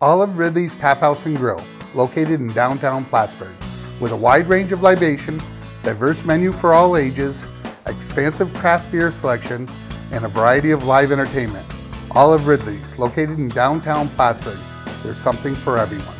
Olive Ridley's Tap House and Grill, located in downtown Plattsburgh, with a wide range of libation, diverse menu for all ages, expansive craft beer selection, and a variety of live entertainment. Olive Ridley's, located in downtown Plattsburgh. There's something for everyone.